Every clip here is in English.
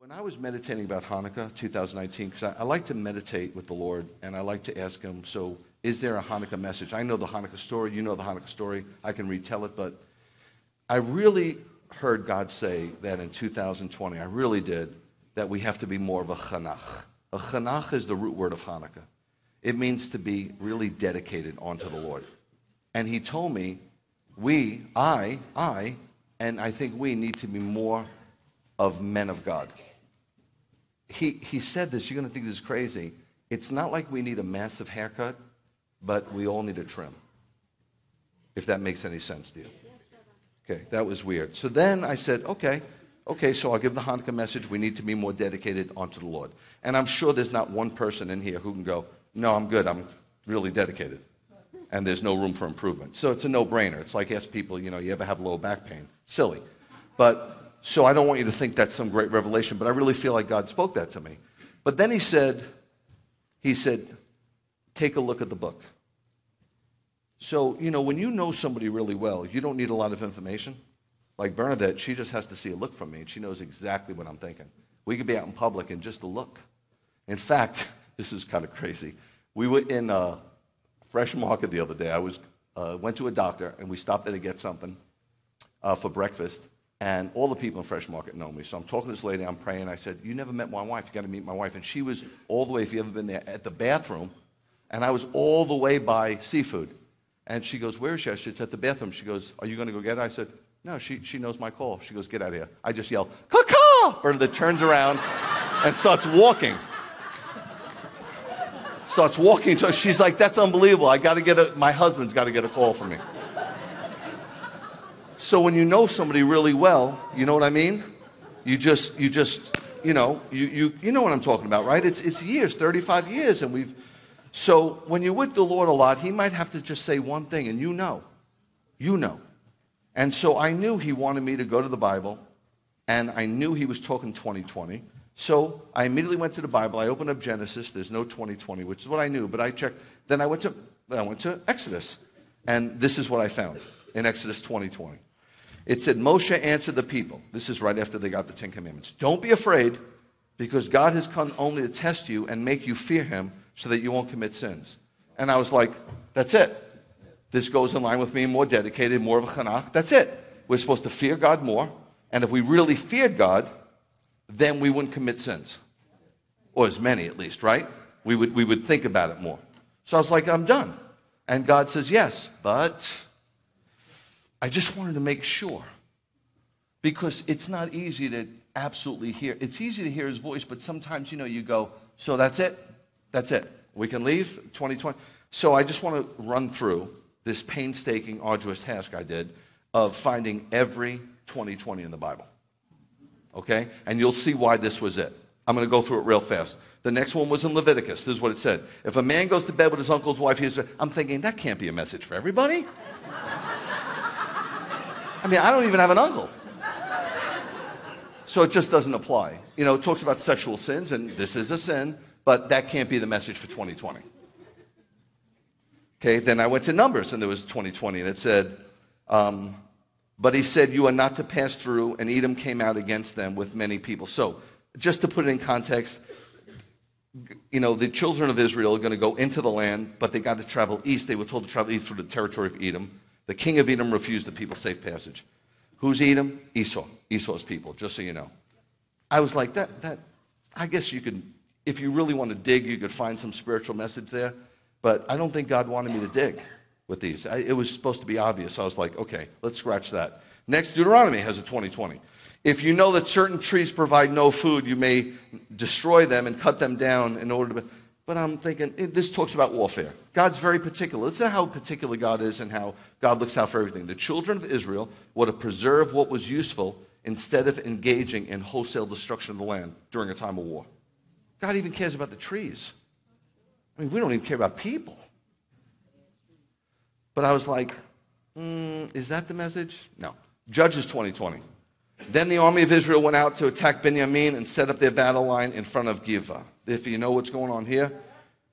When I was meditating about Hanukkah 2019, because I, I like to meditate with the Lord and I like to ask Him, so is there a Hanukkah message? I know the Hanukkah story, you know the Hanukkah story, I can retell it, but I really heard God say that in 2020, I really did, that we have to be more of a chanach. A chanach is the root word of Hanukkah. It means to be really dedicated onto the Lord. And He told me, we, I, I, and I think we need to be more of men of God. He, he said this, you're going to think this is crazy. It's not like we need a massive haircut, but we all need a trim. If that makes any sense to you. Okay, that was weird. So then I said, okay, okay, so I'll give the Hanukkah message. We need to be more dedicated unto the Lord. And I'm sure there's not one person in here who can go, no, I'm good. I'm really dedicated. And there's no room for improvement. So it's a no brainer. It's like ask people, you know, you ever have low back pain? Silly. But so I don't want you to think that's some great revelation, but I really feel like God spoke that to me. But then he said, he said, take a look at the book. So, you know, when you know somebody really well, you don't need a lot of information. Like Bernadette, she just has to see a look from me, and she knows exactly what I'm thinking. We could be out in public and just a look. In fact, this is kind of crazy. We were in a Fresh Market the other day. I was uh, went to a doctor, and we stopped there to get something uh, for breakfast. And all the people in Fresh Market know me. So I'm talking to this lady, I'm praying. I said, You never met my wife. You got to meet my wife. And she was all the way, if you've ever been there, at the bathroom. And I was all the way by seafood. And she goes, Where is she? I said, It's at the bathroom. She goes, Are you going to go get her? I said, No, she, she knows my call. She goes, Get out of here. I just yell, Caw! Bernadette turns around and starts walking. Starts walking. So she's like, That's unbelievable. I got to get a, my husband's got to get a call from me. So when you know somebody really well, you know what I mean? You just, you just, you know, you, you, you know what I'm talking about, right? It's, it's years, 35 years, and we've, so when you're with the Lord a lot, He might have to just say one thing, and you know. You know. And so I knew He wanted me to go to the Bible, and I knew He was talking 2020. So I immediately went to the Bible. I opened up Genesis. There's no 2020, which is what I knew, but I checked. Then I went to, I went to Exodus, and this is what I found in Exodus 2020. It said, Moshe answered the people. This is right after they got the Ten Commandments. Don't be afraid, because God has come only to test you and make you fear Him so that you won't commit sins. And I was like, that's it. This goes in line with being more dedicated, more of a chanach. That's it. We're supposed to fear God more. And if we really feared God, then we wouldn't commit sins. Or as many at least, right? We would, we would think about it more. So I was like, I'm done. And God says, yes, but I just wanted to make sure. Because it's not easy to absolutely hear. It's easy to hear his voice, but sometimes, you know, you go, so that's it? That's it. We can leave 2020. So I just want to run through this painstaking, arduous task I did of finding every 2020 in the Bible. Okay? And you'll see why this was it. I'm going to go through it real fast. The next one was in Leviticus. This is what it said. If a man goes to bed with his uncle's wife, he's, I'm thinking, that can't be a message for everybody. I mean, I don't even have an uncle. So it just doesn't apply. You know, it talks about sexual sins, and this is a sin, but that can't be the message for 2020. Okay, then I went to Numbers, and there was 2020, and it said, um, But he said, You are not to pass through, and Edom came out against them with many people. So, just to put it in context, you know, the children of Israel are going to go into the land, but they got to travel east. They were told to travel east through the territory of Edom. The king of Edom refused the people safe passage. Who's Edom? Esau. Esau's people, just so you know. I was like, that, that, I guess you could, if you really want to dig, you could find some spiritual message there. But I don't think God wanted me to dig with these. I, it was supposed to be obvious. I was like, okay, let's scratch that. Next, Deuteronomy has a 2020. If you know that certain trees provide no food, you may destroy them and cut them down in order to. But I'm thinking, this talks about warfare. God's very particular. Listen how particular God is and how God looks out for everything. The children of Israel were to preserve what was useful instead of engaging in wholesale destruction of the land during a time of war. God even cares about the trees. I mean, we don't even care about people. But I was like, mm, is that the message? No. Judges 2020. Then the army of Israel went out to attack Benjamin and set up their battle line in front of Giva. If you know what's going on here,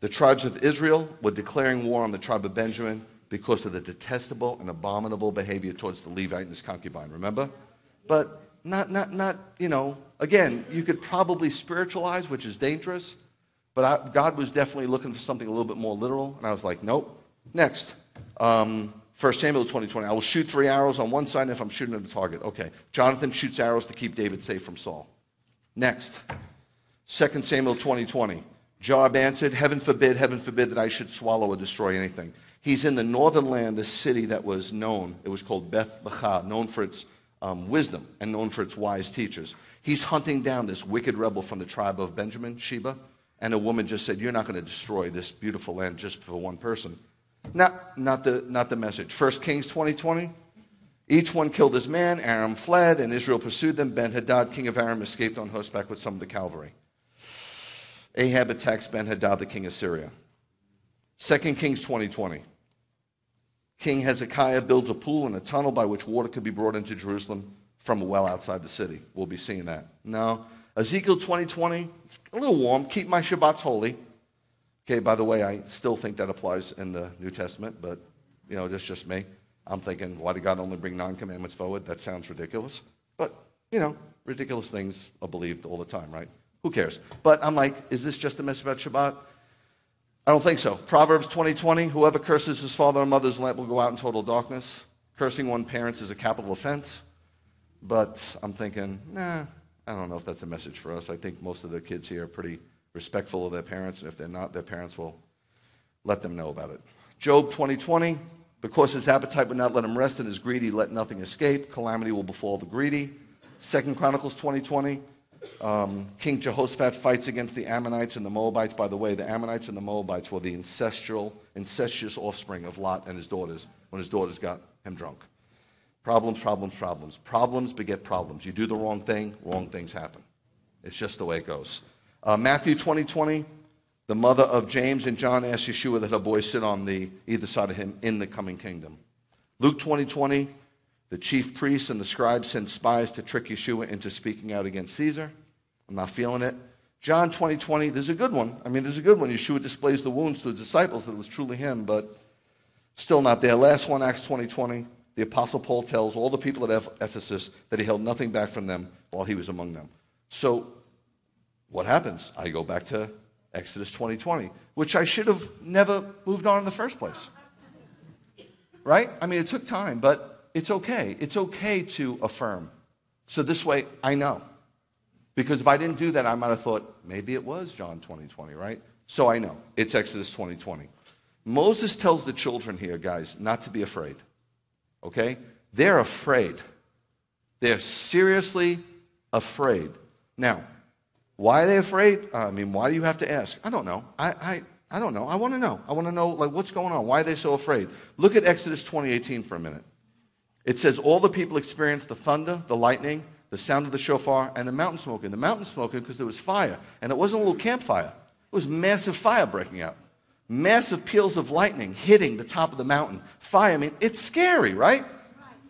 the tribes of Israel were declaring war on the tribe of Benjamin because of the detestable and abominable behavior towards the Levite and his concubine. Remember? But not, not, not, you know, again, you could probably spiritualize, which is dangerous, but I, God was definitely looking for something a little bit more literal, and I was like, nope. Next, um, 1 Samuel 2020. I will shoot three arrows on one side if I'm shooting at a target. Okay. Jonathan shoots arrows to keep David safe from Saul. Next, 2 Samuel 2020. Joab answered, Heaven forbid, heaven forbid that I should swallow or destroy anything. He's in the northern land, the city that was known. It was called Beth Bachah, known for its um, wisdom and known for its wise teachers. He's hunting down this wicked rebel from the tribe of Benjamin, Sheba, and a woman just said, You're not going to destroy this beautiful land just for one person. Not, not, the, not the message. 1 Kings 2020. Each one killed his man. Aram fled, and Israel pursued them. Ben Hadad, king of Aram, escaped on horseback with some of the cavalry. Ahab attacks Ben Hadad, the king of Syria. 2 Kings 2020. King Hezekiah builds a pool and a tunnel by which water could be brought into Jerusalem from a well outside the city. We'll be seeing that. Now, Ezekiel 2020, it's a little warm. Keep my Shabbats holy. Okay, by the way, I still think that applies in the New Testament, but, you know, that's just me. I'm thinking, why did God only bring nine commandments forward? That sounds ridiculous. But, you know, ridiculous things are believed all the time, right? Who cares? But I'm like, is this just a mess about Shabbat? I don't think so. Proverbs 20:20, whoever curses his father or mother's lamp will go out in total darkness. Cursing one parents is a capital offense. But I'm thinking, nah, I don't know if that's a message for us. I think most of the kids here are pretty respectful of their parents, and if they're not, their parents will let them know about it. Job 20:20, because his appetite would not let him rest and his greedy let nothing escape, calamity will befall the greedy. Second Chronicles 20:20, um, King Jehoshaphat fights against the Ammonites and the Moabites. By the way, the Ammonites and the Moabites were the ancestral, incestuous offspring of Lot and his daughters when his daughters got him drunk. Problems, problems, problems. Problems beget problems. You do the wrong thing, wrong things happen. It's just the way it goes. Uh, Matthew 20, 20, the mother of James and John asked Yeshua that her boys sit on the either side of him in the coming kingdom. Luke 20, 20, the chief priests and the scribes sent spies to trick Yeshua into speaking out against Caesar. I'm not feeling it. John 20, 20, there's a good one. I mean, there's a good one. Yeshua displays the wounds to the disciples that it was truly him, but still not there. Last one, Acts 20, 20. The Apostle Paul tells all the people at Ephesus that he held nothing back from them while he was among them. So what happens? I go back to Exodus 2020, which I should have never moved on in the first place. Right? I mean, it took time, but it's okay. It's okay to affirm. So this way, I know. Because if I didn't do that, I might have thought, maybe it was John 2020, right? So I know. It's Exodus 2020. Moses tells the children here, guys, not to be afraid. Okay? They're afraid. They're seriously afraid. Now, why are they afraid? Uh, I mean, why do you have to ask? I don't know. I, I, I don't know. I want to know. I want to know, like, what's going on? Why are they so afraid? Look at Exodus 2018 for a minute. It says, All the people experienced the thunder, the lightning, the sound of the shofar, and the mountain smoking. The mountain smoking because there was fire. And it wasn't a little campfire, it was massive fire breaking out. Massive peals of lightning hitting the top of the mountain. Fire, I mean, it's scary, right?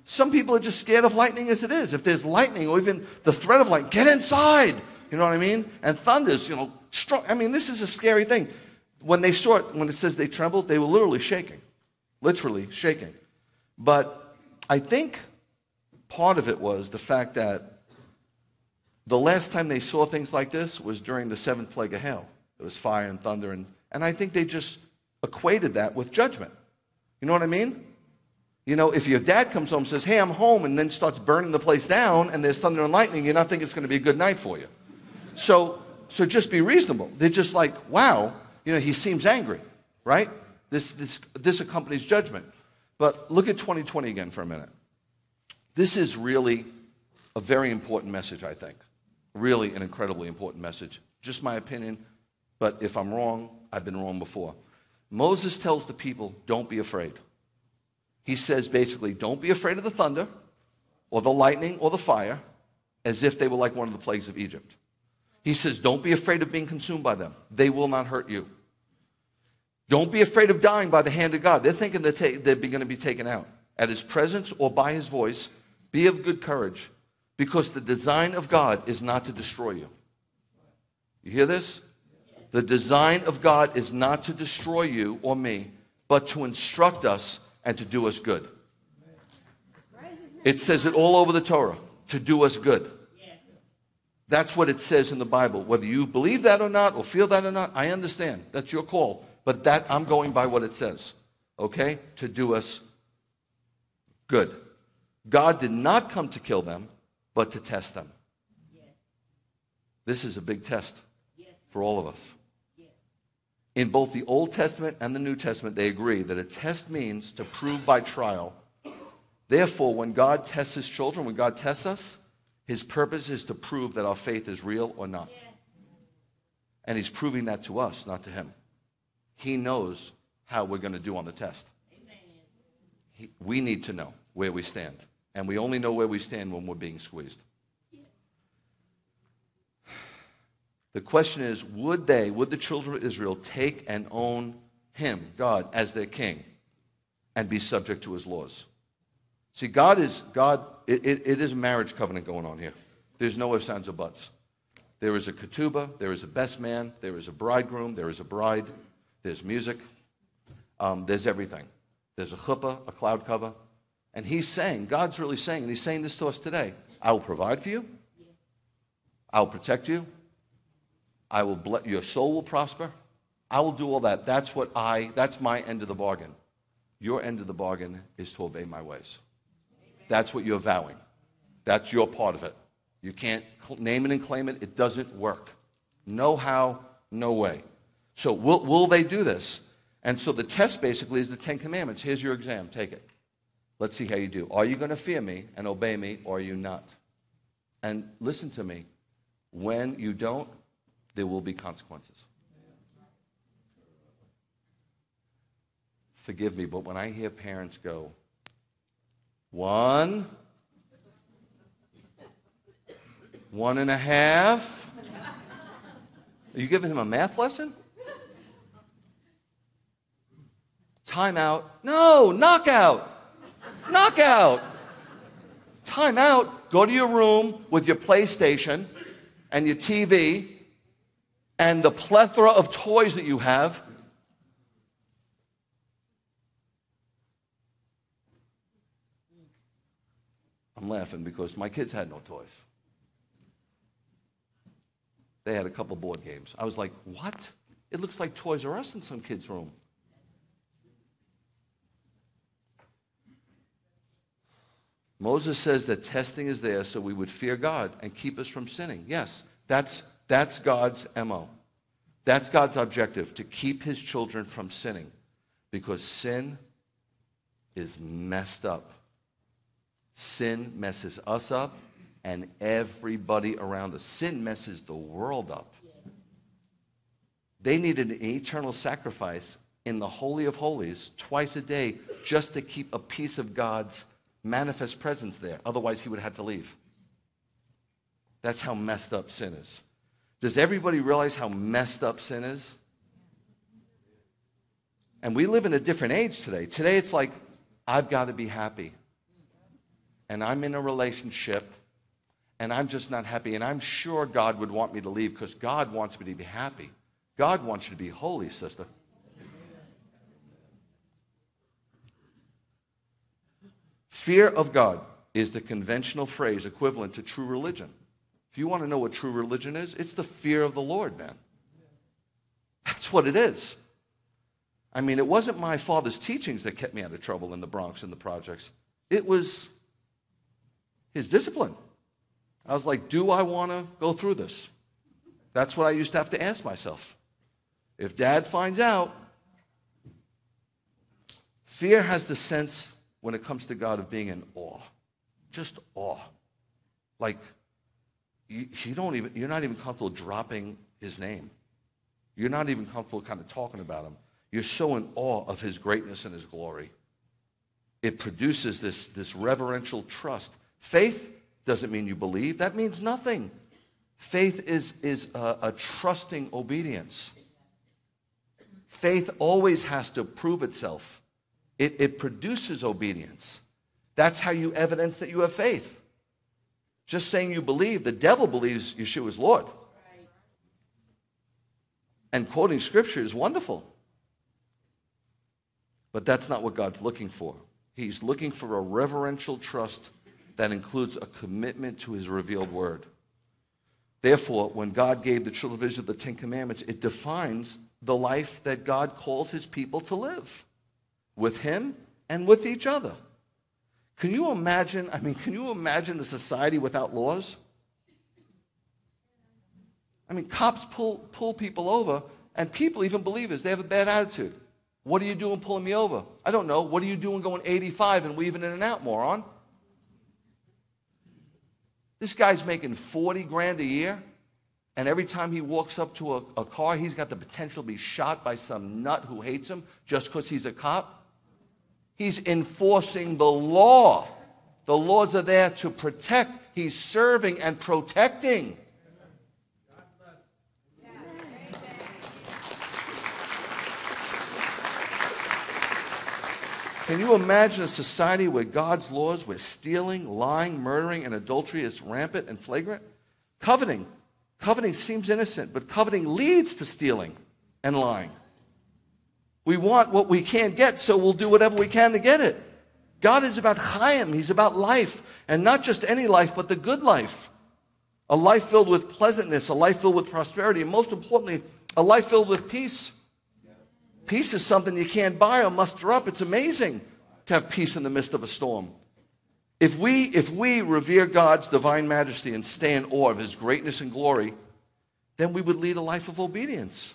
Some people are just scared of lightning as it is. If there's lightning or even the threat of lightning, get inside. You know what I mean? And thunders, you know, strong. I mean, this is a scary thing. When they saw it, when it says they trembled, they were literally shaking, literally shaking. But I think part of it was the fact that the last time they saw things like this was during the seventh plague of hail. It was fire and thunder, and, and I think they just equated that with judgment. You know what I mean? You know, if your dad comes home and says, Hey, I'm home, and then starts burning the place down, and there's thunder and lightning, you're not thinking it's going to be a good night for you. So, so just be reasonable. They're just like, wow, you know, he seems angry, right? This, this, this accompanies judgment. But look at 2020 again for a minute. This is really a very important message, I think. Really an incredibly important message. Just my opinion, but if I'm wrong, I've been wrong before. Moses tells the people, don't be afraid. He says basically, don't be afraid of the thunder or the lightning or the fire as if they were like one of the plagues of Egypt. He says, Don't be afraid of being consumed by them. They will not hurt you. Don't be afraid of dying by the hand of God. They're thinking they're, ta- they're going to be taken out. At his presence or by his voice, be of good courage, because the design of God is not to destroy you. You hear this? The design of God is not to destroy you or me, but to instruct us and to do us good. It says it all over the Torah. to do us good. That's what it says in the Bible. Whether you believe that or not, or feel that or not, I understand. That's your call. But that I'm going by what it says. Okay? To do us good. God did not come to kill them, but to test them. This is a big test for all of us. In both the Old Testament and the New Testament, they agree that a test means to prove by trial. Therefore, when God tests his children, when God tests us, his purpose is to prove that our faith is real or not. And he's proving that to us, not to him. He knows how we're going to do on the test. He, we need to know where we stand. And we only know where we stand when we're being squeezed. The question is would they, would the children of Israel take and own him, God, as their king and be subject to his laws? See, God is, God, it, it, it is a marriage covenant going on here. There's no ifs, ands, or buts. There is a ketubah, there is a best man, there is a bridegroom, there is a bride, there's music, um, there's everything. There's a chuppah, a cloud cover. And he's saying, God's really saying, and he's saying this to us today I will provide for you, I will protect you, I will bless, your soul will prosper. I will do all that. That's what I, that's my end of the bargain. Your end of the bargain is to obey my ways. That's what you're vowing. That's your part of it. You can't name it and claim it. It doesn't work. No how, no way. So will, will they do this? And so the test basically is the Ten Commandments. Here's your exam. Take it. Let's see how you do. Are you going to fear me and obey me, or are you not? And listen to me. When you don't, there will be consequences. Forgive me, but when I hear parents go, one, one and a half, are you giving him a math lesson? Timeout. No, knockout. Knockout. Timeout. Go to your room with your PlayStation and your TV and the plethora of toys that you have. Laughing because my kids had no toys. They had a couple board games. I was like, what? It looks like Toys R Us in some kid's room. Moses says that testing is there so we would fear God and keep us from sinning. Yes, that's that's God's MO. That's God's objective to keep his children from sinning because sin is messed up. Sin messes us up and everybody around us. Sin messes the world up. They needed an eternal sacrifice in the Holy of Holies twice a day just to keep a piece of God's manifest presence there. Otherwise, he would have to leave. That's how messed up sin is. Does everybody realize how messed up sin is? And we live in a different age today. Today it's like, I've got to be happy. And I'm in a relationship and I'm just not happy. And I'm sure God would want me to leave because God wants me to be happy. God wants you to be holy, sister. Fear of God is the conventional phrase equivalent to true religion. If you want to know what true religion is, it's the fear of the Lord, man. That's what it is. I mean, it wasn't my father's teachings that kept me out of trouble in the Bronx and the projects. It was his discipline. I was like, do I want to go through this? That's what I used to have to ask myself. If dad finds out, fear has the sense when it comes to God of being in awe. Just awe. Like, you, you don't even, you're not even comfortable dropping his name. You're not even comfortable kind of talking about him. You're so in awe of his greatness and his glory. It produces this, this reverential trust. Faith doesn't mean you believe, that means nothing. Faith is, is a, a trusting obedience. Faith always has to prove itself, it, it produces obedience. That's how you evidence that you have faith. Just saying you believe, the devil believes Yeshua is Lord. And quoting scripture is wonderful. But that's not what God's looking for. He's looking for a reverential trust that includes a commitment to his revealed word. Therefore, when God gave the children of Israel the Ten Commandments, it defines the life that God calls his people to live with him and with each other. Can you imagine? I mean, can you imagine a society without laws? I mean, cops pull, pull people over, and people, even believers, they have a bad attitude. What are you doing pulling me over? I don't know. What are you doing going 85 and weaving in and out, moron? This guy's making 40 grand a year, and every time he walks up to a, a car, he's got the potential to be shot by some nut who hates him just because he's a cop. He's enforcing the law. The laws are there to protect. He's serving and protecting. Can you imagine a society where God's laws, where stealing, lying, murdering, and adultery is rampant and flagrant? Coveting. Coveting seems innocent, but coveting leads to stealing and lying. We want what we can't get, so we'll do whatever we can to get it. God is about Chaim, He's about life, and not just any life, but the good life. A life filled with pleasantness, a life filled with prosperity, and most importantly, a life filled with peace. Peace is something you can't buy or muster up. It's amazing to have peace in the midst of a storm. If we, if we revere God's divine majesty and stay in awe of his greatness and glory, then we would lead a life of obedience.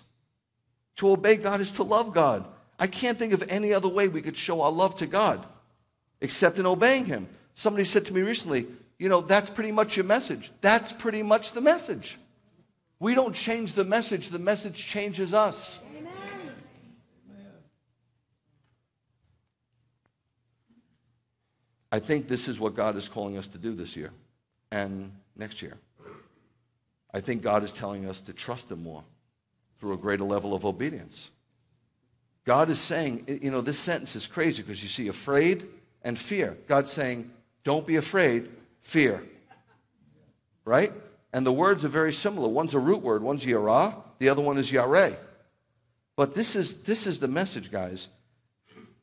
To obey God is to love God. I can't think of any other way we could show our love to God except in obeying him. Somebody said to me recently, you know, that's pretty much your message. That's pretty much the message. We don't change the message, the message changes us. I think this is what God is calling us to do this year and next year. I think God is telling us to trust Him more through a greater level of obedience. God is saying, you know, this sentence is crazy because you see afraid and fear. God's saying, don't be afraid, fear. Right? And the words are very similar. One's a root word, one's yara, the other one is yare. But this is, this is the message, guys.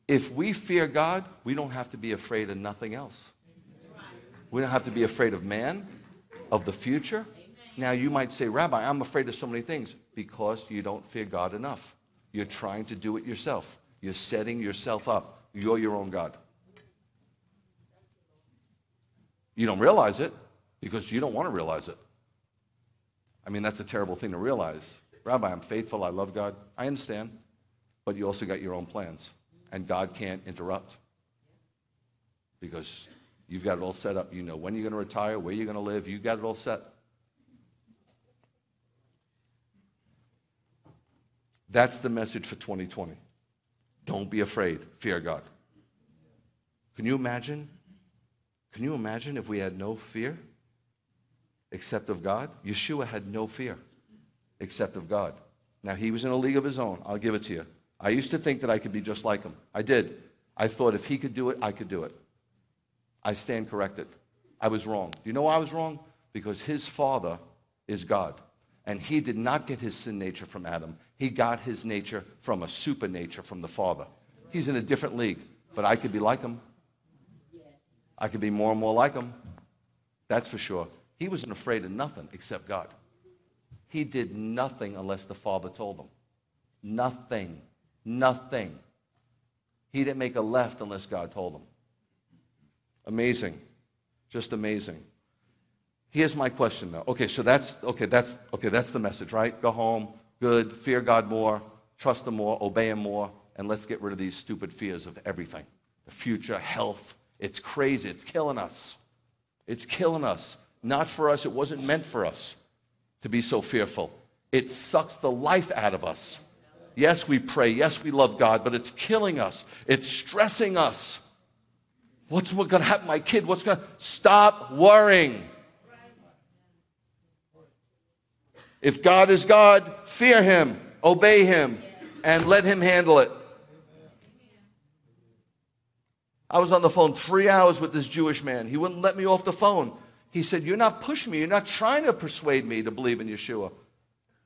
If we fear God, we don't have to be afraid of nothing else. We don't have to be afraid of man, of the future. Now, you might say, Rabbi, I'm afraid of so many things because you don't fear God enough. You're trying to do it yourself. You're setting yourself up. You're your own God. You don't realize it because you don't want to realize it. I mean, that's a terrible thing to realize. Rabbi, I'm faithful. I love God. I understand. But you also got your own plans and God can't interrupt because you've got it all set up. You know when you're going to retire, where you're going to live, you've got it all set. That's the message for 2020. Don't be afraid, fear God. Can you imagine? Can you imagine if we had no fear except of God? Yeshua had no fear except of God. Now, he was in a league of his own. I'll give it to you. I used to think that I could be just like him. I did. I thought if he could do it, I could do it. I stand corrected. I was wrong. Do you know why I was wrong? Because his father is God. And he did not get his sin nature from Adam. He got his nature from a super nature from the Father. He's in a different league, but I could be like him. I could be more and more like him. That's for sure. He wasn't afraid of nothing except God. He did nothing unless the Father told him. Nothing. Nothing. He didn't make a left unless God told him. Amazing. Just amazing. Here's my question though. Okay, so that's okay, that's okay, that's the message, right? Go home, good, fear God more, trust him more, obey him more, and let's get rid of these stupid fears of everything. The future, health. It's crazy. It's killing us. It's killing us. Not for us. It wasn't meant for us to be so fearful. It sucks the life out of us. Yes, we pray. Yes, we love God, but it's killing us. It's stressing us. What's going to happen my kid? What's going to stop worrying? If God is God, fear him, obey him, and let him handle it. I was on the phone three hours with this Jewish man. He wouldn't let me off the phone. He said, You're not pushing me. You're not trying to persuade me to believe in Yeshua.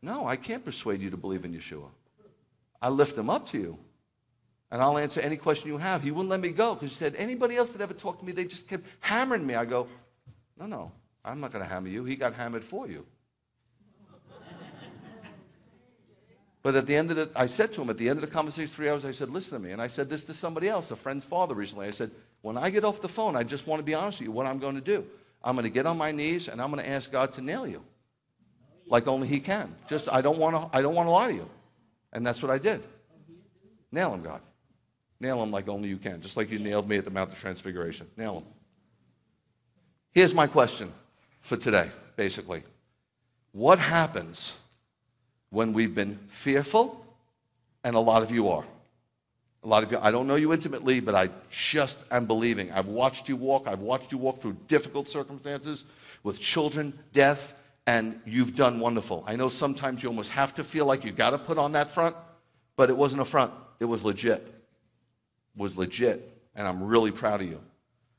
No, I can't persuade you to believe in Yeshua. I lift them up to you. and I'll answer any question you have. He wouldn't let me go because he said, anybody else that ever talked to me, they just kept hammering me. I go, no, no, I'm not going to hammer you. He got hammered for you. But at the end of the, I said to him at the end of the conversation, three hours, I said, listen to me. And I said this to somebody else, a friend's father recently. I said, when I get off the phone, I just want to be honest with you what I'm going to do. I'm going to get on my knees and I'm going to ask God to nail you like only He can. Just, I don't want to, I don't want to lie to you. And that's what I did. Nail him, God. Nail him like only you can, just like you nailed me at the Mount of Transfiguration. Nail him. Here's my question for today, basically. What happens when we've been fearful, and a lot of you are? A lot of you, I don't know you intimately, but I just am believing. I've watched you walk. I've watched you walk through difficult circumstances with children, death, and you've done wonderful. I know sometimes you almost have to feel like you got to put on that front, but it wasn't a front. It was legit. It was legit, and I'm really proud of you.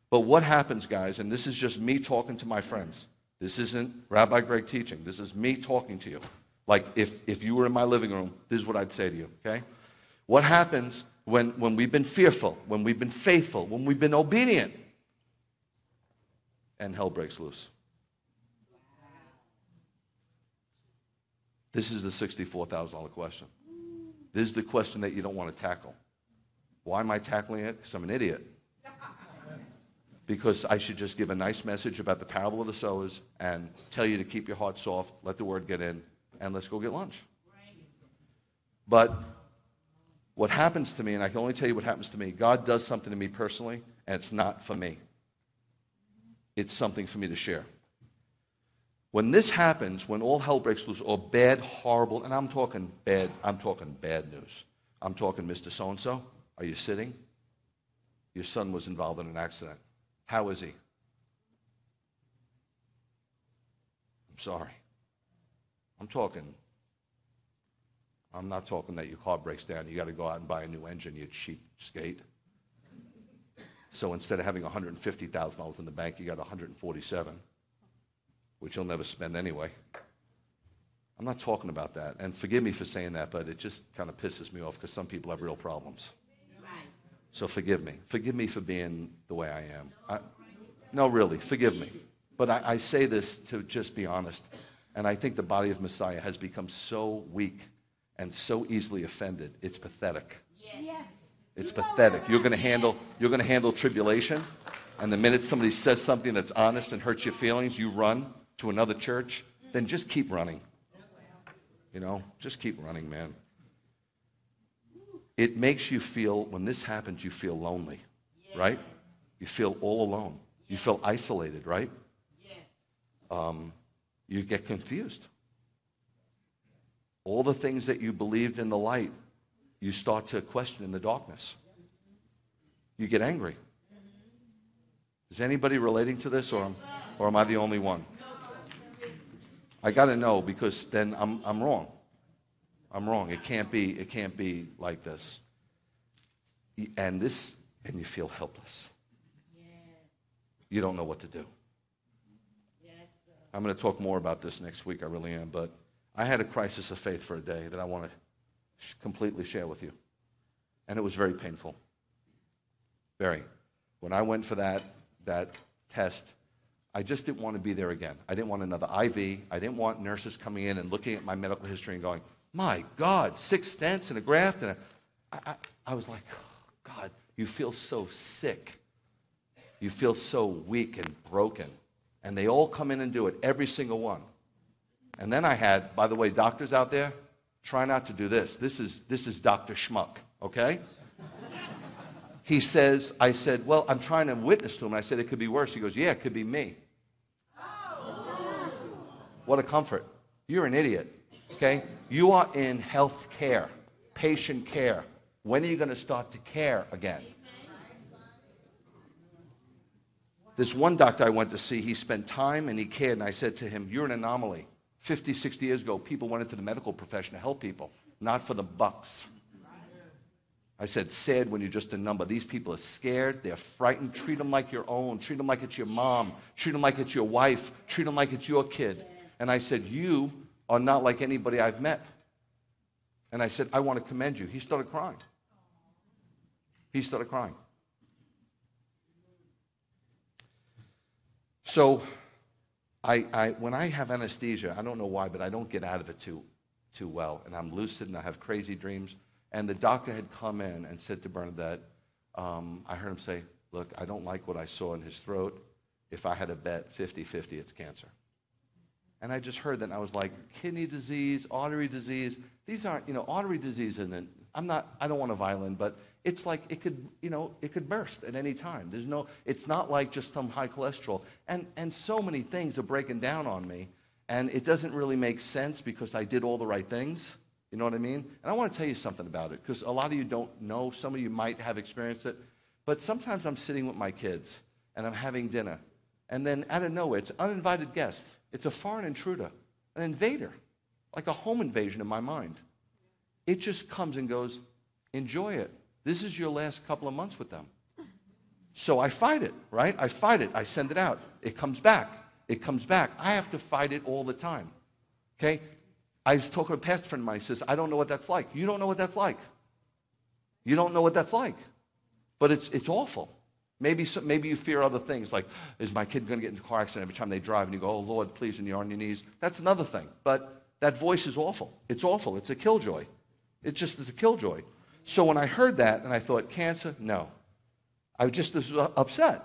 But what happens, guys, and this is just me talking to my friends. This isn't Rabbi Greg teaching. This is me talking to you. Like if, if you were in my living room, this is what I'd say to you, okay? What happens when, when we've been fearful, when we've been faithful, when we've been obedient, and hell breaks loose. This is the $64,000 question. This is the question that you don't want to tackle. Why am I tackling it? Because I'm an idiot. Because I should just give a nice message about the parable of the sowers and tell you to keep your heart soft, let the word get in, and let's go get lunch. But what happens to me, and I can only tell you what happens to me, God does something to me personally, and it's not for me. It's something for me to share. When this happens, when all hell breaks loose, or bad, horrible, and I'm talking bad, I'm talking bad news. I'm talking, Mr. So and so, are you sitting? Your son was involved in an accident. How is he? I'm sorry. I'm talking I'm not talking that your car breaks down, you got to go out and buy a new engine, you cheap skate. So instead of having $150,000 in the bank, you got 147, which you'll never spend anyway. I'm not talking about that. And forgive me for saying that, but it just kind of pisses me off because some people have real problems. So forgive me. Forgive me for being the way I am. I, no, really, forgive me. But I, I say this to just be honest. And I think the body of Messiah has become so weak and so easily offended. It's pathetic. Yes. It's pathetic. You're going to handle you're going to handle tribulation, and the minute somebody says something that's honest and hurts your feelings, you run to another church. Then just keep running. You know, just keep running, man. It makes you feel when this happens, you feel lonely, right? You feel all alone. You feel isolated, right? Um, you get confused all the things that you believed in the light, you start to question in the darkness. You get angry. Is anybody relating to this, or, or am I the only one? I got to know because then I'm, I'm wrong. I'm wrong. It can't be. It can't be like this. And this, and you feel helpless. You don't know what to do. I'm going to talk more about this next week. I really am, but. I had a crisis of faith for a day that I want to sh- completely share with you. And it was very painful. Very. When I went for that, that test, I just didn't want to be there again. I didn't want another IV. I didn't want nurses coming in and looking at my medical history and going, my God, six stents and a graft. And a... I, I, I was like, oh, God, you feel so sick. You feel so weak and broken. And they all come in and do it, every single one. And then I had, by the way, doctors out there, try not to do this. This is, this is Dr. Schmuck, okay? he says, I said, well, I'm trying to witness to him. I said, it could be worse. He goes, yeah, it could be me. What a comfort. You're an idiot, okay? You are in health care, patient care. When are you going to start to care again? This one doctor I went to see, he spent time and he cared, and I said to him, You're an anomaly. 50, 60 years ago, people went into the medical profession to help people, not for the bucks. I said, sad when you're just a number. These people are scared. They're frightened. Treat them like your own. Treat them like it's your mom. Treat them like it's your wife. Treat them like it's your kid. And I said, You are not like anybody I've met. And I said, I want to commend you. He started crying. He started crying. So, I, I, when I have anesthesia, I don't know why, but I don't get out of it too, too well. And I'm lucid and I have crazy dreams. And the doctor had come in and said to Bernadette, um, I heard him say, Look, I don't like what I saw in his throat. If I had a bet 50 50, it's cancer. And I just heard that and I was like, kidney disease, artery disease. These aren't, you know, artery disease isn't, I'm not, I don't want to violin, but it's like it could, you know, it could burst at any time. There's no, it's not like just some high cholesterol. And, and so many things are breaking down on me. And it doesn't really make sense because I did all the right things. You know what I mean? And I want to tell you something about it because a lot of you don't know. Some of you might have experienced it. But sometimes I'm sitting with my kids and I'm having dinner. And then out of nowhere, it's uninvited guest. It's a foreign intruder, an invader, like a home invasion in my mind. It just comes and goes, enjoy it. This is your last couple of months with them. So I fight it, right? I fight it. I send it out. It comes back. It comes back. I have to fight it all the time. Okay? I was talking to a pastor friend of mine. He says, I don't know what that's like. You don't know what that's like. You don't know what that's like. But it's, it's awful. Maybe, some, maybe you fear other things, like, is my kid going to get into a car accident every time they drive? And you go, oh, Lord, please, and you're on your knees. That's another thing. But that voice is awful. It's awful. It's a killjoy. It just is a killjoy. So when I heard that and I thought, cancer? No. I was just was uh, upset.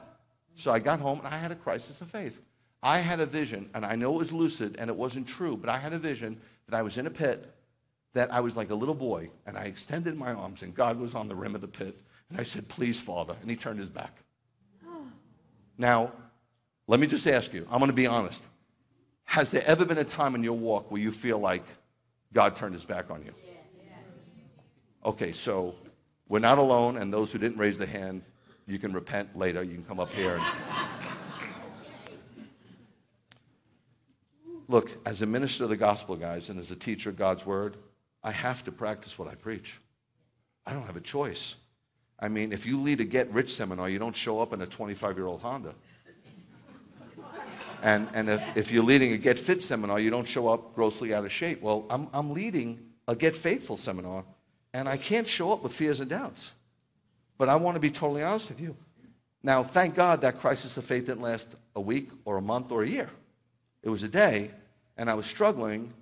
So I got home and I had a crisis of faith. I had a vision, and I know it was lucid and it wasn't true, but I had a vision that I was in a pit, that I was like a little boy, and I extended my arms, and God was on the rim of the pit. And I said, Please, Father. And he turned his back. Now, let me just ask you, I'm going to be honest. Has there ever been a time in your walk where you feel like God turned his back on you? Okay, so we're not alone, and those who didn't raise the hand, you can repent later. You can come up here. And... Look, as a minister of the gospel, guys, and as a teacher of God's word, I have to practice what I preach. I don't have a choice. I mean, if you lead a get rich seminar, you don't show up in a 25 year old Honda. And, and if, if you're leading a get fit seminar, you don't show up grossly out of shape. Well, I'm, I'm leading a get faithful seminar, and I can't show up with fears and doubts. But I want to be totally honest with you. Now, thank God that crisis of faith didn't last a week or a month or a year. It was a day, and I was struggling.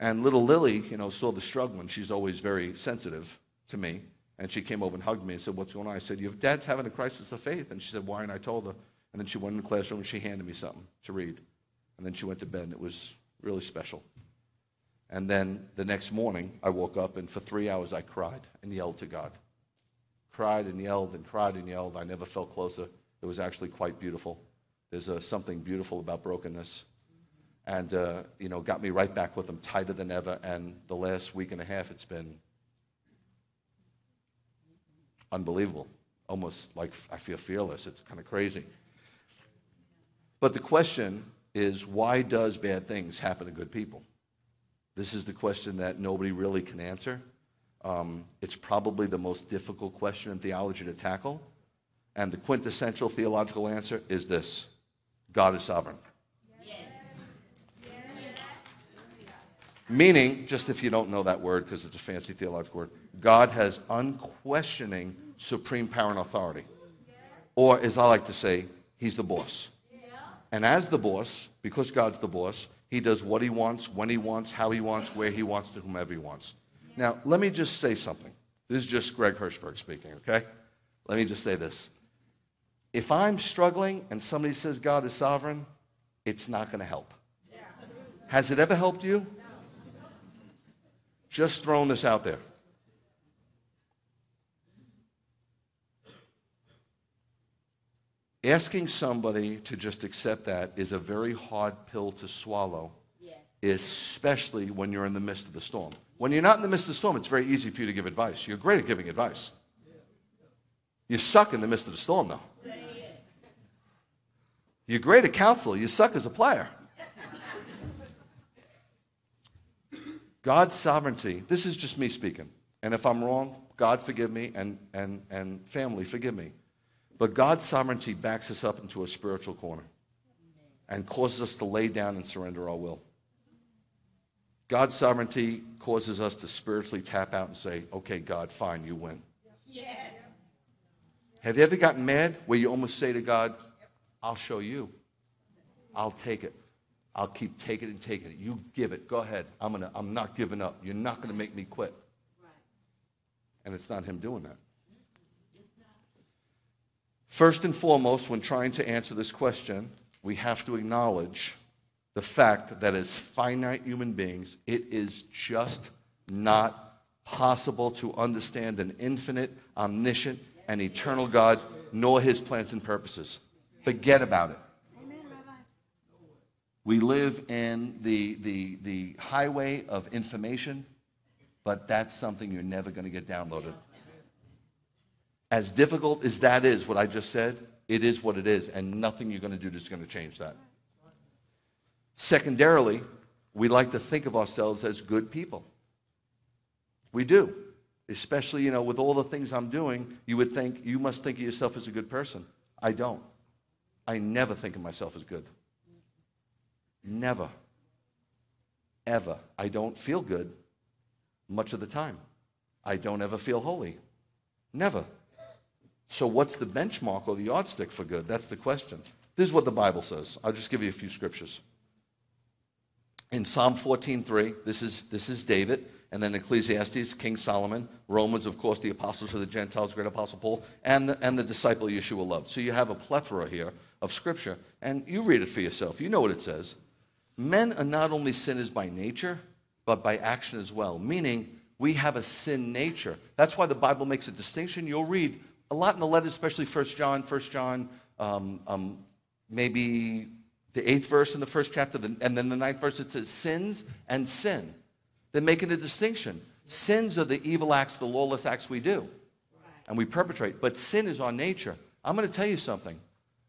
And little Lily, you know, saw the struggle, and she's always very sensitive to me. And she came over and hugged me and said, What's going on? I said, Your dad's having a crisis of faith. And she said, Why? And I told her. And then she went in the classroom and she handed me something to read. And then she went to bed, and it was really special. And then the next morning, I woke up, and for three hours, I cried and yelled to God. Cried and yelled and cried and yelled. I never felt closer. It was actually quite beautiful. There's uh, something beautiful about brokenness. And, uh, you know, got me right back with him, tighter than ever. And the last week and a half, it's been unbelievable. Almost like I feel fearless. It's kind of crazy. But the question is why does bad things happen to good people? This is the question that nobody really can answer. Um, it's probably the most difficult question in theology to tackle. And the quintessential theological answer is this God is sovereign. Meaning, just if you don't know that word because it's a fancy theological word, God has unquestioning supreme power and authority. Or, as I like to say, He's the boss. And as the boss, because God's the boss, He does what He wants, when He wants, how He wants, where He wants, to whomever He wants. Now, let me just say something. This is just Greg Hershberg speaking, okay? Let me just say this. If I'm struggling and somebody says God is sovereign, it's not going to help. Has it ever helped you? Just throwing this out there. Asking somebody to just accept that is a very hard pill to swallow, yes. especially when you're in the midst of the storm. When you're not in the midst of the storm, it's very easy for you to give advice. You're great at giving advice. You suck in the midst of the storm, though. You're great at counsel. You suck as a player. God's sovereignty, this is just me speaking. And if I'm wrong, God forgive me and, and, and family forgive me. But God's sovereignty backs us up into a spiritual corner and causes us to lay down and surrender our will. God's sovereignty causes us to spiritually tap out and say, okay, God, fine, you win. Yes. Have you ever gotten mad where you almost say to God, I'll show you. I'll take it. I'll keep taking it and taking it. You give it. Go ahead. I'm, gonna, I'm not giving up. You're not going to make me quit. And it's not him doing that. First and foremost, when trying to answer this question, we have to acknowledge the fact that as finite human beings, it is just not possible to understand an infinite, omniscient, and eternal God, nor his plans and purposes. Forget about it. We live in the, the, the highway of information, but that's something you're never going to get downloaded. As difficult as that is, what I just said, it is what it is, and nothing you're going to do is going to change that. Secondarily, we like to think of ourselves as good people. We do. Especially, you know, with all the things I'm doing, you would think, you must think of yourself as a good person. I don't. I never think of myself as good. Never. Ever. I don't feel good much of the time. I don't ever feel holy. Never. So, what's the benchmark or the yardstick for good? That's the question. This is what the Bible says. I'll just give you a few scriptures. In Psalm 14:3, this is, this is David, and then Ecclesiastes, King Solomon, Romans, of course, the apostles of the Gentiles, great apostle Paul, and the, and the disciple Yeshua loved. So you have a plethora here of scripture, and you read it for yourself. You know what it says. Men are not only sinners by nature, but by action as well, meaning we have a sin nature. That's why the Bible makes a distinction. You'll read a lot in the letters, especially 1 John, 1 John, um, um, maybe the eighth verse in the first chapter, and then the ninth verse, it says sins and sin. They're making a distinction. Sins are the evil acts, the lawless acts we do, and we perpetrate. But sin is our nature. I'm going to tell you something.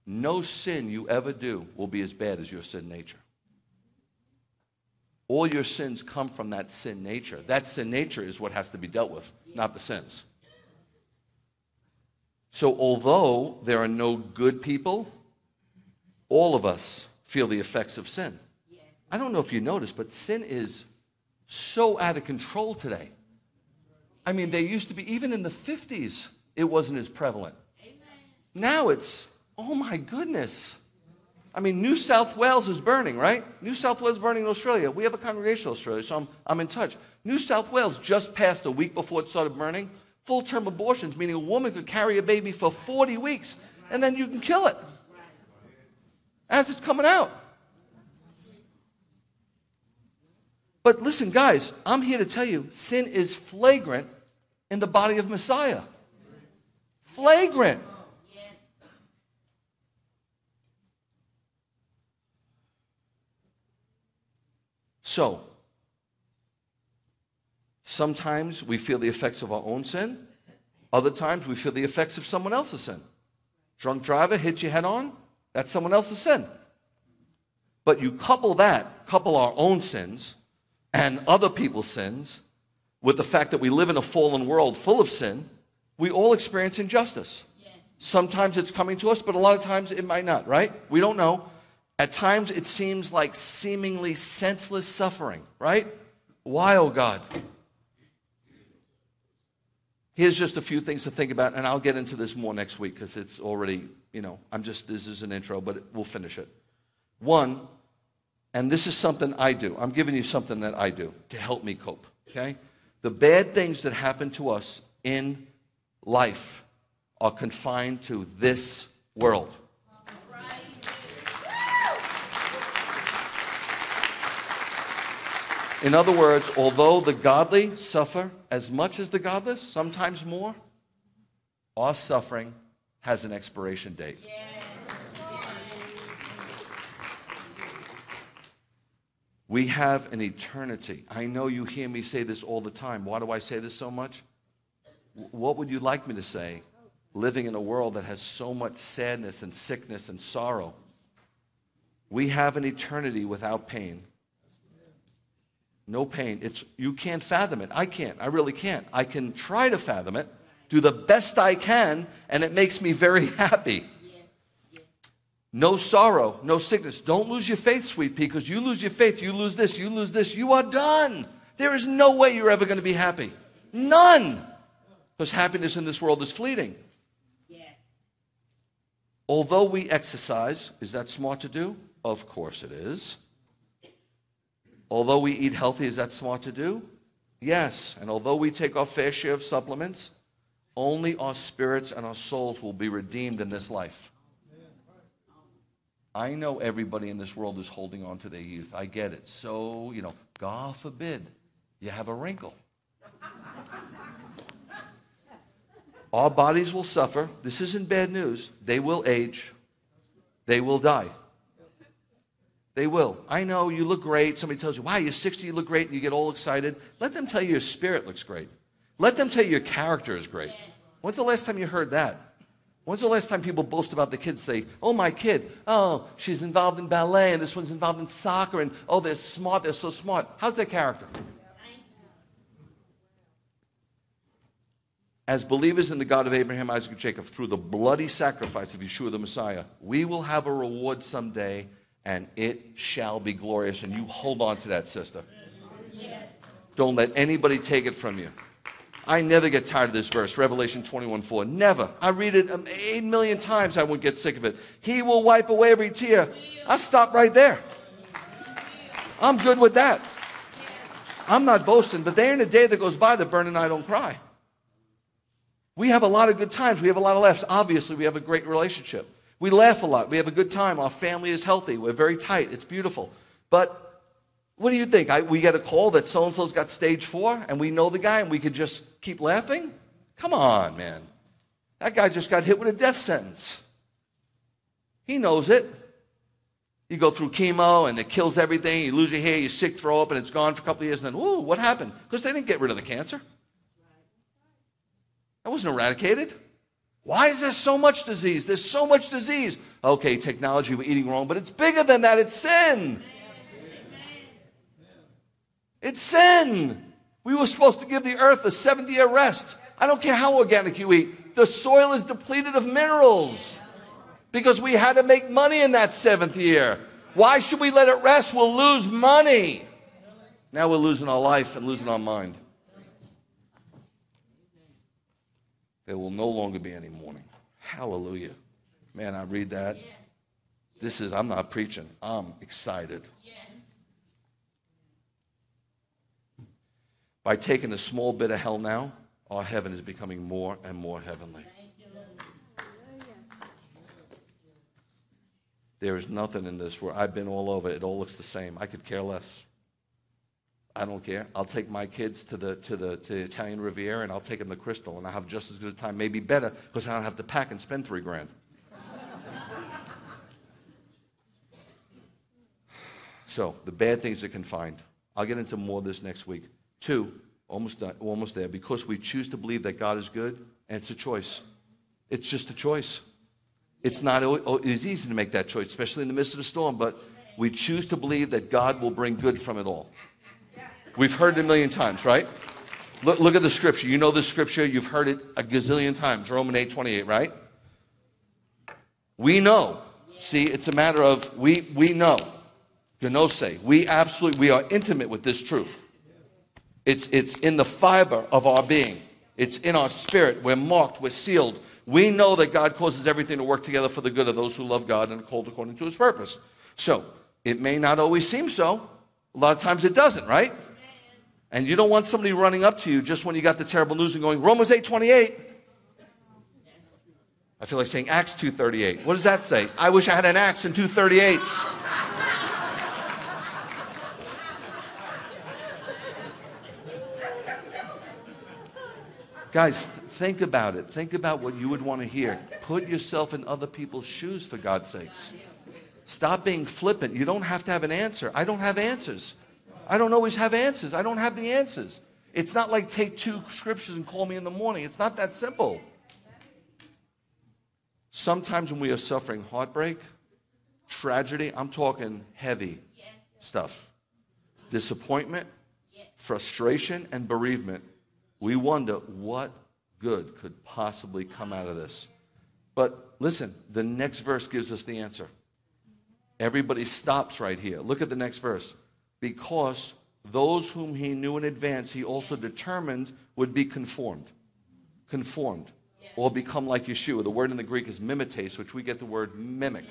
No sin you ever do will be as bad as your sin nature. All your sins come from that sin nature. That sin nature is what has to be dealt with, not the sins. So, although there are no good people, all of us feel the effects of sin. I don't know if you noticed, but sin is so out of control today. I mean, they used to be, even in the 50s, it wasn't as prevalent. Now it's, oh my goodness. I mean, New South Wales is burning, right? New South Wales is burning in Australia. We have a congregation in Australia, so I'm, I'm in touch. New South Wales just passed a week before it started burning full term abortions, meaning a woman could carry a baby for 40 weeks and then you can kill it as it's coming out. But listen, guys, I'm here to tell you sin is flagrant in the body of Messiah. Flagrant. So, Sometimes we feel the effects of our own sin. Other times we feel the effects of someone else's sin. Drunk driver hits you head on, that's someone else's sin. But you couple that, couple our own sins and other people's sins with the fact that we live in a fallen world full of sin, we all experience injustice. Yes. Sometimes it's coming to us, but a lot of times it might not, right? We don't know. At times it seems like seemingly senseless suffering, right? Why, oh God? Here's just a few things to think about, and I'll get into this more next week because it's already, you know, I'm just, this is an intro, but we'll finish it. One, and this is something I do. I'm giving you something that I do to help me cope, okay? The bad things that happen to us in life are confined to this world. In other words, although the godly suffer as much as the godless, sometimes more, our suffering has an expiration date. We have an eternity. I know you hear me say this all the time. Why do I say this so much? What would you like me to say? Living in a world that has so much sadness and sickness and sorrow. We have an eternity without pain. No pain. It's, you can't fathom it. I can't. I really can't. I can try to fathom it, do the best I can, and it makes me very happy. No sorrow, no sickness. Don't lose your faith, sweet pea, because you lose your faith, you lose this, you lose this, you are done. There is no way you're ever going to be happy. None. Because happiness in this world is fleeting. Although we exercise, is that smart to do? Of course it is. Although we eat healthy, is that smart to do? Yes. And although we take our fair share of supplements, only our spirits and our souls will be redeemed in this life. I know everybody in this world is holding on to their youth. I get it. So, you know, God forbid you have a wrinkle. Our bodies will suffer. This isn't bad news. They will age. They will die. They will. I know you look great. Somebody tells you, wow, you're 60, you look great, and you get all excited. Let them tell you your spirit looks great. Let them tell you your character is great. When's the last time you heard that? When's the last time people boast about the kids, say, oh, my kid, oh, she's involved in ballet, and this one's involved in soccer, and oh, they're smart, they're so smart. How's their character? As believers in the God of Abraham, Isaac, and Jacob, through the bloody sacrifice of Yeshua the Messiah, we will have a reward someday, and it shall be glorious. And you hold on to that, sister. Don't let anybody take it from you. I never get tired of this verse, Revelation 21 4. Never. I read it eight million times, I won't get sick of it. He will wipe away every tear. I'll stop right there. I'm good with that. I'm not boasting, but there ain't a day that goes by that Burn and I don't cry. We have a lot of good times. We have a lot of laughs. Obviously, we have a great relationship. We laugh a lot. We have a good time. Our family is healthy. We're very tight. It's beautiful. But what do you think? I, we get a call that so and so's got stage four and we know the guy and we could just keep laughing? Come on, man. That guy just got hit with a death sentence. He knows it. You go through chemo and it kills everything. You lose your hair, you're sick, throw up, and it's gone for a couple of years. And then, ooh, what happened? Because they didn't get rid of the cancer. That wasn't eradicated. Why is there so much disease? There's so much disease. Okay, technology, we're eating wrong, but it's bigger than that. It's sin. It's sin. We were supposed to give the earth a 70 year rest. I don't care how organic you eat, the soil is depleted of minerals because we had to make money in that seventh year. Why should we let it rest? We'll lose money. Now we're losing our life and losing our mind. There will no longer be any mourning. Hallelujah. Man, I read that. This is, I'm not preaching, I'm excited. By taking a small bit of hell now, our heaven is becoming more and more heavenly. There is nothing in this where I've been all over. It all looks the same. I could care less. I don't care. I'll take my kids to the to the to Italian Riviera and I'll take them to Crystal and I'll have just as good a time, maybe better, because I don't have to pack and spend three grand. so the bad things are confined. I'll get into more of this next week. Two, almost done, almost there, because we choose to believe that God is good, and it's a choice. It's just a choice. It's not it's easy to make that choice, especially in the midst of the storm, but we choose to believe that God will bring good from it all. We've heard it a million times, right? Look, look at the scripture. You know the scripture, you've heard it a gazillion times, Romans 8 28, right? We know. See, it's a matter of we we know. Gnose. We absolutely we are intimate with this truth. It's, it's in the fiber of our being, it's in our spirit. We're marked, we're sealed. We know that God causes everything to work together for the good of those who love God and are called according to his purpose. So, it may not always seem so. A lot of times it doesn't, right? And you don't want somebody running up to you just when you got the terrible news and going, Romans 8 28. I feel like saying Acts 2.38. What does that say? I wish I had an axe and two 38s. Guys, think about it. Think about what you would want to hear. Put yourself in other people's shoes, for God's sakes. Stop being flippant. You don't have to have an answer. I don't have answers. I don't always have answers. I don't have the answers. It's not like take two scriptures and call me in the morning. It's not that simple. Sometimes when we are suffering heartbreak, tragedy, I'm talking heavy stuff, disappointment, frustration, and bereavement we wonder what good could possibly come out of this. But listen, the next verse gives us the answer. Everybody stops right here. Look at the next verse. Because those whom he knew in advance, he also determined would be conformed. Conformed. or become like Yeshua. The word in the Greek is mimetes, which we get the word mimic.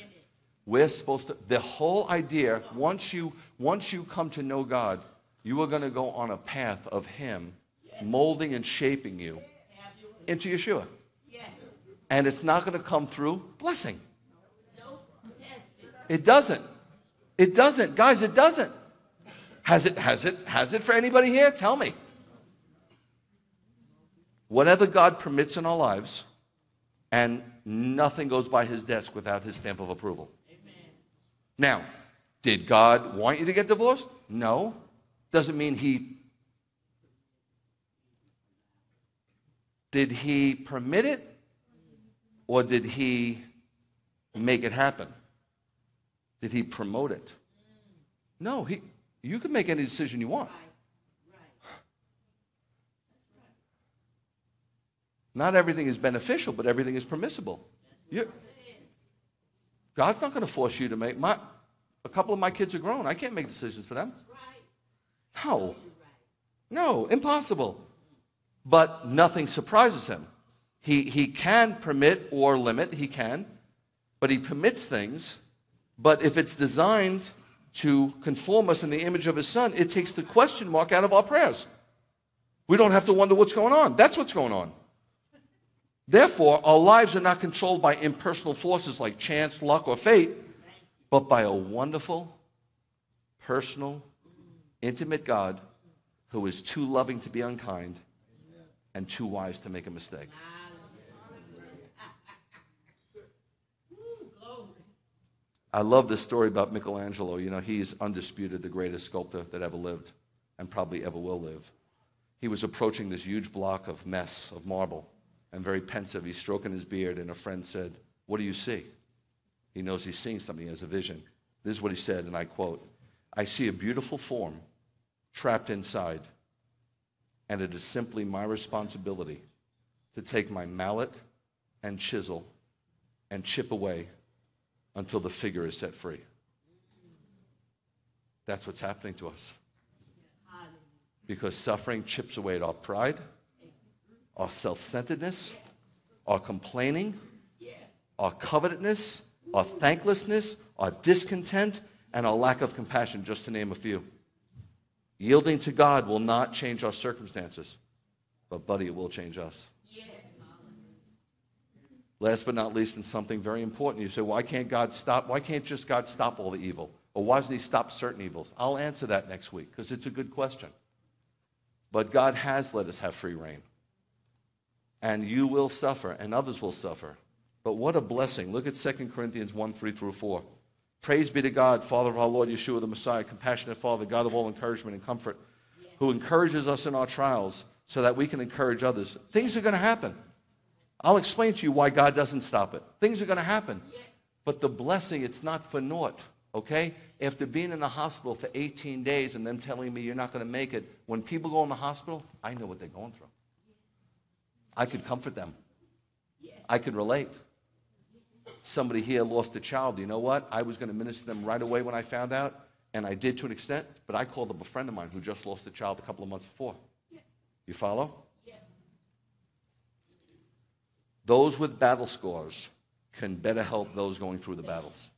We're supposed to, the whole idea, once you, once you come to know God, you are going to go on a path of Him molding and shaping you into Yeshua. And it's not going to come through blessing. It doesn't. It doesn't. Guys, it doesn't. Has it, has it, has it for anybody here? Tell me. Whatever God permits in our lives, and nothing goes by his desk without his stamp of approval. Amen. Now, did God want you to get divorced? No. Doesn't mean he. Did he permit it? Or did he make it happen? Did he promote it? No, he, you can make any decision you want. Not everything is beneficial, but everything is permissible. You, God's not going to force you to make. My, a couple of my kids are grown. I can't make decisions for them. No. No, impossible. But nothing surprises him. He, he can permit or limit, he can, but he permits things. But if it's designed to conform us in the image of his son, it takes the question mark out of our prayers. We don't have to wonder what's going on. That's what's going on. Therefore, our lives are not controlled by impersonal forces like chance, luck, or fate, but by a wonderful, personal, intimate God who is too loving to be unkind and too wise to make a mistake. I love this story about Michelangelo. You know, he's undisputed the greatest sculptor that ever lived and probably ever will live. He was approaching this huge block of mess of marble and very pensive. He's stroking his beard, and a friend said, What do you see? He knows he's seeing something, he has a vision. This is what he said, and I quote I see a beautiful form trapped inside, and it is simply my responsibility to take my mallet and chisel and chip away until the figure is set free. That's what's happening to us. Because suffering chips away at our pride, our self centeredness, our complaining, our covetousness, our thanklessness, our discontent, and our lack of compassion, just to name a few. Yielding to God will not change our circumstances, but, buddy, it will change us. Last but not least, and something very important, you say, why can't God stop? Why can't just God stop all the evil? Or why doesn't He stop certain evils? I'll answer that next week because it's a good question. But God has let us have free reign. And you will suffer, and others will suffer. But what a blessing. Look at 2 Corinthians 1 3 through 4. Praise be to God, Father of our Lord Yeshua the Messiah, compassionate Father, God of all encouragement and comfort, who encourages us in our trials so that we can encourage others. Things are going to happen. I'll explain to you why God doesn't stop it. Things are going to happen. But the blessing, it's not for naught, okay? After being in the hospital for 18 days and them telling me you're not going to make it, when people go in the hospital, I know what they're going through. I could comfort them. I could relate. Somebody here lost a child. You know what? I was going to minister to them right away when I found out, and I did to an extent, but I called up a friend of mine who just lost a child a couple of months before. You follow? Those with battle scars can better help those going through the battles.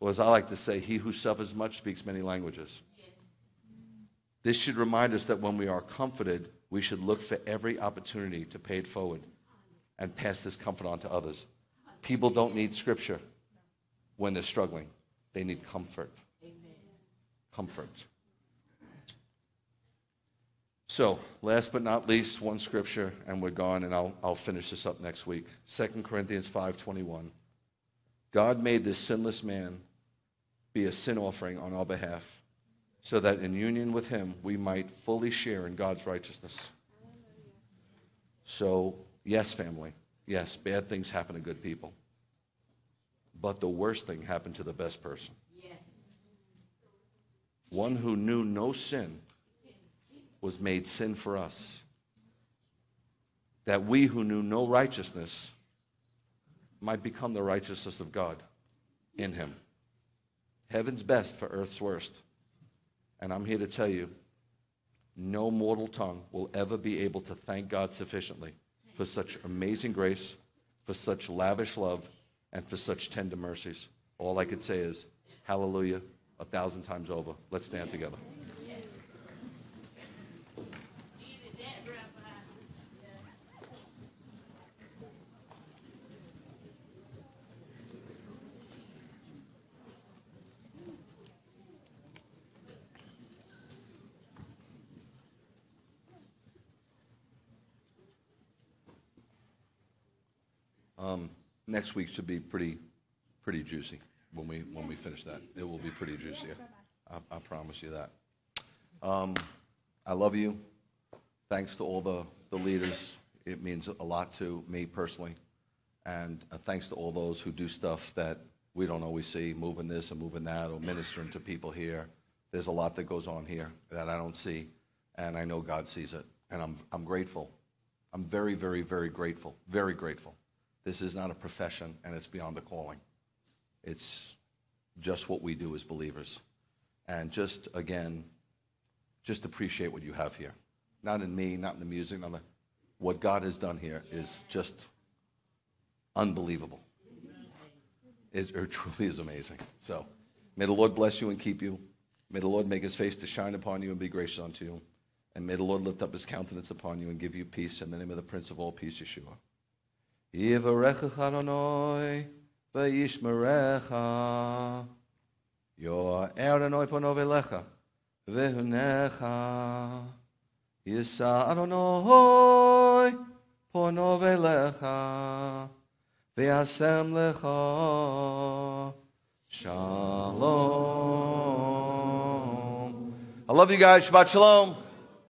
Or as I like to say, he who suffers much speaks many languages. This should remind us that when we are comforted, we should look for every opportunity to pay it forward and pass this comfort on to others. People don't need scripture when they're struggling, they need comfort. Comfort. So, last but not least, one scripture, and we're gone, and I'll, I'll finish this up next week. 2 Corinthians 5.21. God made this sinless man be a sin offering on our behalf, so that in union with him we might fully share in God's righteousness. So, yes, family, yes, bad things happen to good people. But the worst thing happened to the best person. Yes. One who knew no sin was made sin for us. That we who knew no righteousness might become the righteousness of God in him. Heaven's best for earth's worst. And I'm here to tell you no mortal tongue will ever be able to thank God sufficiently for such amazing grace, for such lavish love, and for such tender mercies. All I could say is, Hallelujah, a thousand times over. Let's stand together. Um, next week should be pretty, pretty juicy when we when we finish that. It will be pretty juicy. I, I promise you that. Um, I love you. Thanks to all the, the leaders. It means a lot to me personally. And uh, thanks to all those who do stuff that we don't always see, moving this and moving that, or ministering to people here. There's a lot that goes on here that I don't see, and I know God sees it. And I'm, I'm grateful. I'm very, very, very grateful. Very grateful. This is not a profession, and it's beyond the calling. It's just what we do as believers. And just, again, just appreciate what you have here. Not in me, not in the music, not the, what God has done here is just unbelievable. It, it truly is amazing. So may the Lord bless you and keep you. May the Lord make his face to shine upon you and be gracious unto you. And may the Lord lift up his countenance upon you and give you peace in the name of the Prince of all peace, Yeshua. Yivarecha Adonai, v'yishmerecha. Yo'er Adonai panav elecha, v'hunecha. Yisa Adonai panav elecha. Shalom. I love you guys. Shabbat shalom.